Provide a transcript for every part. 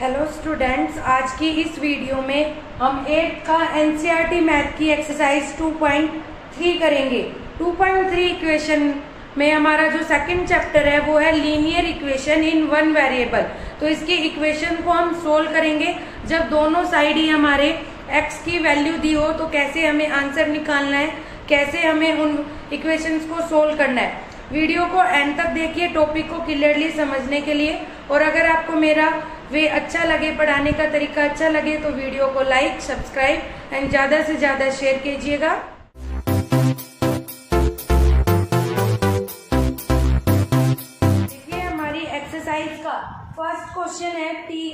Hello students आज की इस वीडियो में हम एट का एनसीईआरटी मैथ की एक्सरसाइज 2.3 करेंगे। 2.3 इक्वेशन में हमारा जो सेकंड चैप्टर है, वो है linear equation in one variable तो इसकी इक्वेशन को हम सोल्व करेंगे। जब दोनों साइड ही हमारे एक्स की वैल्यू दी हो तो कैसे हमें आंसर निकालना है? कैसे हमें उन इक्वेशंस को सोल्व करना है? वीडियो को एंड तक देखिए टॉपिक को क्लियरली समझने के लिए। और अगर आपको मेरा वे अच्छा लगे, पढ़ाने का तरीका अच्छा लगे तो वीडियो को लाइक सब्सक्राइब एंड ज़्यादा से ज़्यादा शेयर कीजिएगा। हमारी एक्सरसाइज का फ़र्स्ट क्वेश्चन है t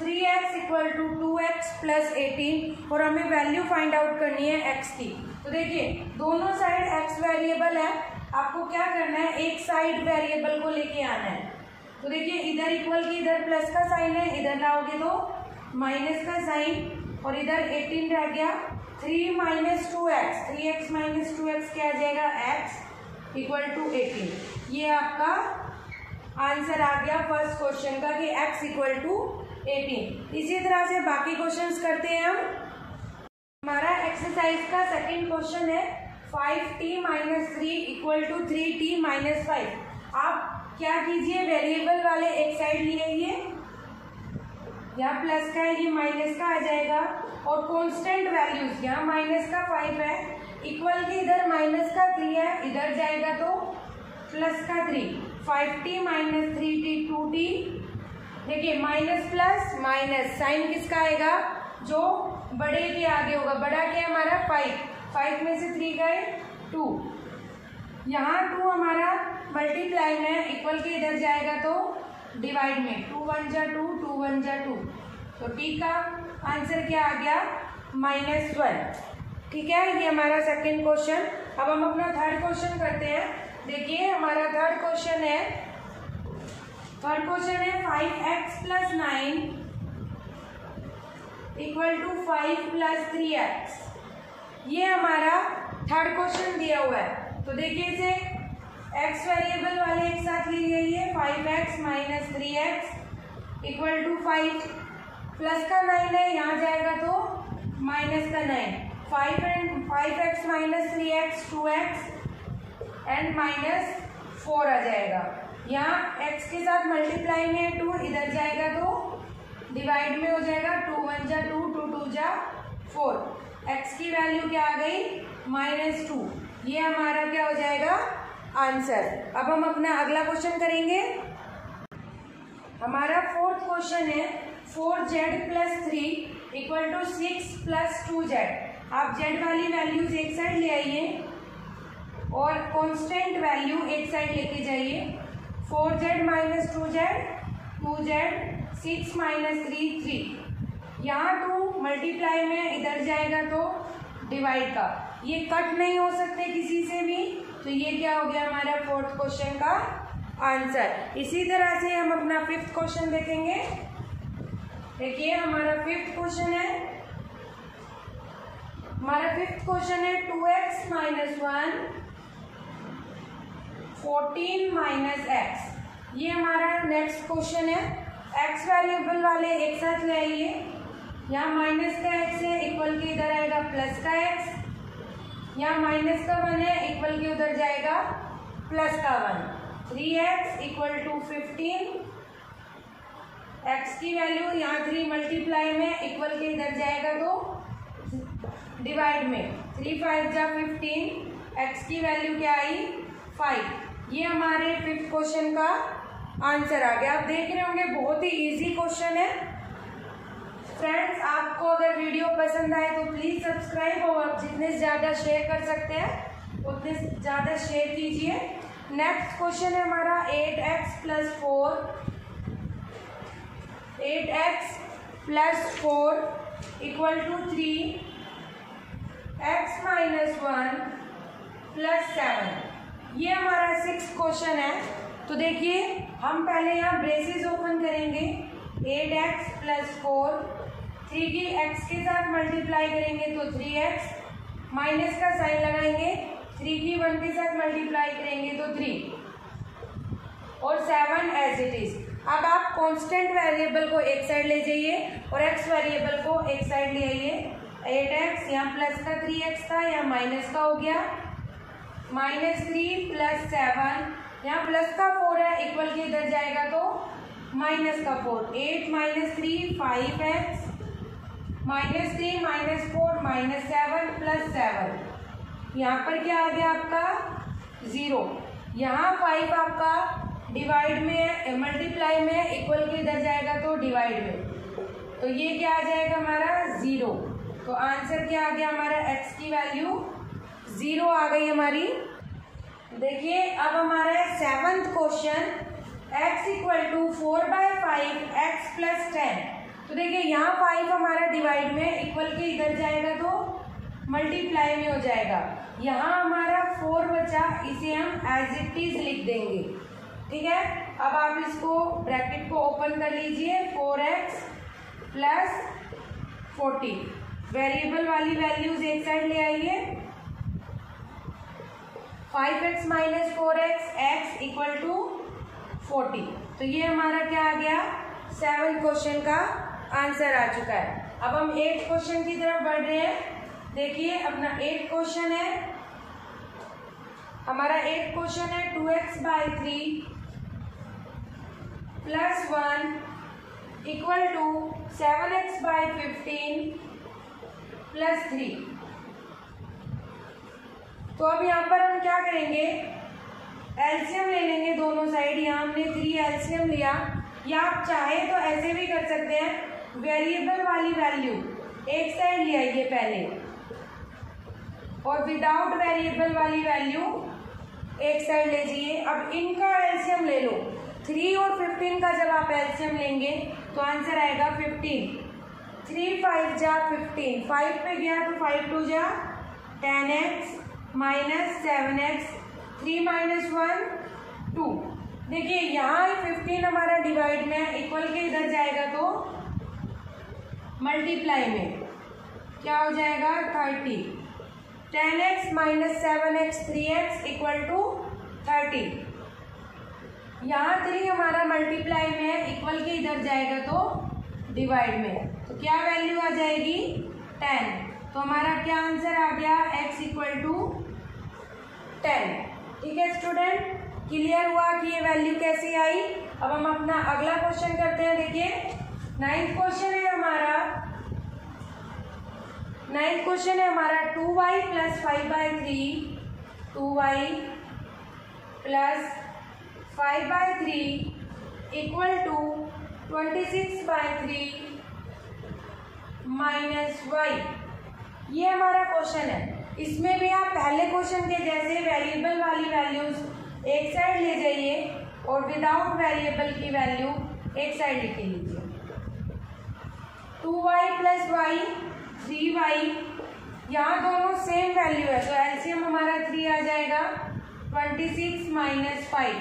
three x equal to two x plus eighteen और हमें वैल्यू फाइंड आउट करनी है एक्स की। तो देखिए, दोनों साइड एक्स वेरिएबल है। आपको क्या करना है? एक साइड वेरिएबल को लेके आना है। तो देखिए, इधर इक्वल की इधर प्लस का साइन है, इधर लाओगे तो माइनस का साइन और इधर 18 रह गया। 3 minus two x three x minus two x क्या आ जाएगा? एक्स इक्वल टू एटीन ये आपका आंसर आ गया फ़र्स्ट क्वेश्चन का कि x इक्वल टू एटीन इसी तरह से बाकी क्वेश्चंस करते हैं हम। हमारा एक्सरसाइज का सेकंड क्वेश्चन है five t minus three equal to three t minus five आप क्या कीजिए वेरिएबल वाले एक साइड ले आइए यहाँ प्लस का है, ये माइनस का आ जाएगा। और कांस्टेंट वैल्यूज़ यहाँ माइनस का फाइव है। इक्वल के इधर माइनस का थ्री है, इधर जाएगा तो प्लस का three five t minus three t two t देखिए माइनस प्लस माइनस साइन किसका आएगा? जो बड़े के आगे होगा। बड़ा क्या हमारा फाइव फाइव में से थ्री गए टू यहाँ टू हमारा मल्टीप्लाई में इक्वल के इधर जाएगा तो डिवाइड में टू वन जा टू टू वन जा टू तो टी का आंसर क्या आ गया? माइनस वन ठीक है, ये हमारा सेकंड क्वेश्चन अब हम अपना थर्ड क्वेश्चन करते हैं. देखिए, हमारा थर्ड क्वेश्चन है. थर्ड क्वेश्चन है five x plus nine equal to five plus three x ये हमारा थर्ड क्वेश्चन दिया हुआ है. तो देखिए इसे एक्स वेरिएबल वाले एक साथ ली गई है five x minus three x equal to five plus का नाइन है, यहाँ जाएगा तो माइनस का nine five and five x minus three x two x and minus four आ जाएगा. यहाँ एक्स के साथ मल्टीप्लाई में टू इधर जाएगा तो डिवाइड में हो जाएगा टू वन जा टू टू टू जा फोर एक्स की वैल्यू क्या आ गई? माइनस टू ये हमारा क्या हो जाएगा? आंसर अब हम अपना अगला क्वेश्चन करेंगे। हमारा फोर्थ क्वेश्चन है four z plus three equal to six plus two z आप जेड वाली वैल्यूज़ एक साइड ले आइए और कांस्टेंट वैल्यू एक साइड लेके जाइए। Four z minus two z two z six minus three three यहाँ टू मल्टीप्लाई में, इधर जाएगा तो डिवाइड का। ये कट नहीं हो सकते किसी से भी। तो ये क्या हो गया हमारा फोर्थ क्वेश्चन का आंसर इसी तरह से हम अपना फिफ्थ क्वेश्चन देखेंगे। देखिए, हमारा फिफ्थ क्वेश्चन है। हमारा फिफ्थ क्वेश्चन है two x minus one fourteen minus x ये हमारा नेक्स्ट क्वेश्चन है। एक्स वेरिएबल वाले एक साथ ले आइए। यहाँ माइनस का एक्स है इक्वल के इधर आएगा प्लस का एक्स यहाँ माइनस का वन है इक्वल के उधर जाएगा प्लस का one three x equal to fifteen x की वैल्यू यहाँ थ्री मल्टीप्लाई में इक्वल के इधर जाएगा तो डिवाइड में. थ्री फाइव जा फिफ्टीन एक्स की वैल्यू क्या आई? फाइव ये हमारे फिफ्थ क्वेश्चन का आंसर आ गया. आप देख रहे होंगे, बहुत ही इजी क्वेश्चन है. फ्रेंड्स आपको अगर वीडियो पसंद आए तो प्लीज़ सब्सक्राइब और आप जितने ज़्यादा शेयर कर सकते हैं, उतने ज़्यादा शेयर कीजिए। नेक्स्ट क्वेश्चन है हमारा eight x plus four eight x plus four equal to three x minus one plus seven ये हमारा सिक्स क्वेश्चन है। तो देखिए, हम पहले यहाँ ब्रेसेस ओपन करेंगे। Eight x plus four three की एक्स के साथ मल्टीप्लाई करेंगे तो थ्री एक्स माइनस का साइन लगाएँगे थ्री की वन के साथ मल्टीप्लाई करेंगे तो थ्री और सेवन एज इट इज़ अब आप कांस्टेंट वेरिएबल को एक साइड ले जाइए और एक्स वेरिएबल को एक साइड ले आइए. एट एक्स यहाँ प्लस का थ्री एक्स था, यहाँ माइनस का हो गया. माइनस थ्री प्लस सेवन यहाँ प्लस का फोर है इक्वल के इधर जाएगा तो माइनस का four eight minus three five x minus three minus four, minus seven, plus seven. यहाँ पर क्या आ गया आपका? ज़ीरो। यहाँ फाइव आपका डिवाइड में है मल्टीप्लाई में इक्वल के इधर जाएगा तो डिवाइड में। तो ये क्या आ जाएगा हमारा? ज़ीरो। तो आंसर क्या आ गया हमारा? एक्स की वैल्यू ज़ीरो आ गई हमारी। देखिए, अब हमारा seventh question x equal to four by five x plus ten तो देखिए, यहाँ फाइव हमारा डिवाइड में इक्वल के इधर जाएगा तो मल्टीप्लाई में हो जाएगा। यहाँ हमारा फोर बचा, इसे हम एज इट इज़ लिख देंगे। ठीक है? अब आप इसको ब्रैकेट को ओपन कर लीजिए four x plus forty variable वाली वैल्यूज़ एक साइड ले आइए। Five x minus four x x equal to forty तो ये हमारा क्या आ गया? सेवन क्वेश्चन का आंसर आ चुका है। अब हम एट क्वेश्चन की तरफ़ बढ़ रहे हैं। देखिए, अपना एट क्वेश्चन है। हमारा एट क्वेश्चन है two x by three plus one equal to seven x by fifteen plus three तो अब यहाँ पर हम क्या करेंगे? एल्सियम ले लेंगे दोनों साइड यहाँ हमने थ्री एल्सियम लिया। या आप चाहे तो ऐसे भी कर सकते हैं। वेरिएबल वाली वैल्यू। एक साइड ले आइए पहले। और विदाउट वेरिएबल वाली वैल्यू, एक साइड ले जाइए अब इनका एल्सियम ले लो। थ्री और फिफ्टीन का जब आप एल्सियम लेंगे तो आंसर आएगा फिफ्टीन। थ्री, फाइव जा फिफ्टीन। फाइव पे गया तो फाइव टू जा ten x, minus seven x, three minus one, two. देखिए, यहाँ फिफ्टीन हमारा डिवाइड में इक्वल के इधर जाएगा तो मल्टीप्लाई में, क्या हो जाएगा? Thirty ten x minus seven x three x equal two thirty यहाँ थ्री हमारा मल्टीप्लाई में है इक्वल के इधर जाएगा तो डिवाइड में. तो क्या वैल्यू आ जाएगी? टेन तो हमारा क्या आंसर आ गया? एक्स इक्वल टू टेन ठीक है स्टूडेंट क्लियर हुआ कि ये वैल्यू कैसी आई? अब हम अपना अगला क्वेश्चन करते हैं, देखिए. नाइन्थ क्वेश्चन है हमारा। नाइन्थ क्वेश्चन है हमारा two y plus five by three two y plus five by three equal two twenty six by three minus y ये हमारा क्वेश्चन है। इसमें भी आप पहले क्वेश्चन के जैसे वेरिएबल वाली वैल्यूज़ एक साइड ले जाइए और विदाउट वेरिएबल की वैल्यू एक साइड लिख लीजिए। Two y plus y, three y, यहाँ दोनों सेम वैल्यू है तो एलसीएम हमारा थ्री आ जाएगा ट्वेंटी सिक्स माइनस फाइव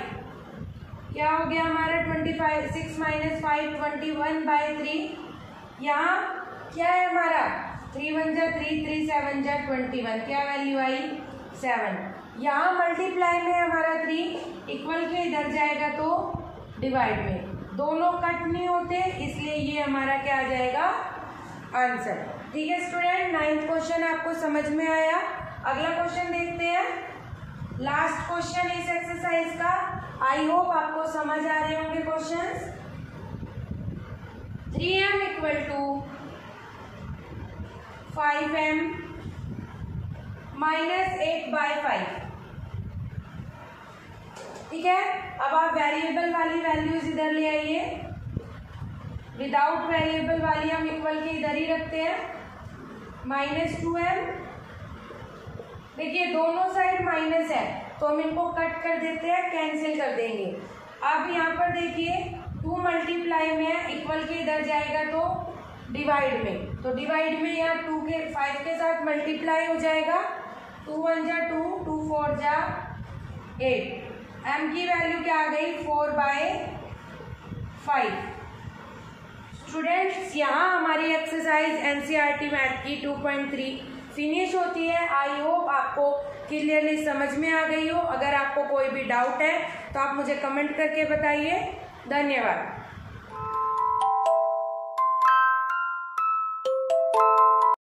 क्या हो गया हमारा twenty five six minus five twenty one by three यहाँ क्या है हमारा? थ्री वन जा थ्री थ्री सेवन जा ट्वेंटी वन क्या वैल्यू आई? सेवन यहाँ मल्टीप्लाई में हमारा थ्री इक्वल के इधर जाएगा तो डिवाइड में. दोनों कट नहीं होते, इसलिए ये हमारा क्या आ जाएगा? आंसर ठीक है स्टूडेंट नाइन्थ क्वेश्चन आपको समझ में आया। अगला क्वेश्चन देखते हैं। लास्ट क्वेश्चन इस एक्सरसाइज का। आई होप आपको समझ आ रहे होंगे question three m equal two five m minus eight by five ठीक है? अब आप वेरिएबल वाली वैल्यूज़ इधर ले आइए। विदाउट वेरिएबल वाली हम इक्वल के इधर ही रखते हैं। माइनस टू एम देखिए, दोनों साइड माइनस है तो हम इनको कट कर देते हैं कैंसिल कर देंगे। अब यहाँ पर देखिए टू मल्टीप्लाई में है इक्वल के इधर जाएगा तो डिवाइड में। तो डिवाइड में यहाँ टू के फाइव के साथ मल्टीप्लाई हो जाएगा। टू वन जा टू टू फोर जा एट एम की वैल्यू क्या आ गई? फोर बाय फाइव स्टूडेंट्स यहाँ हमारी एक्सरसाइज एनसीईआरटी मैथ की टू पॉइंट थ्री फिनिश होती है। आई होप आपको क्लियरली समझ में आ गई हो। अगर आपको कोई भी डाउट है तो आप मुझे कमेंट करके बताइए। धन्यवाद।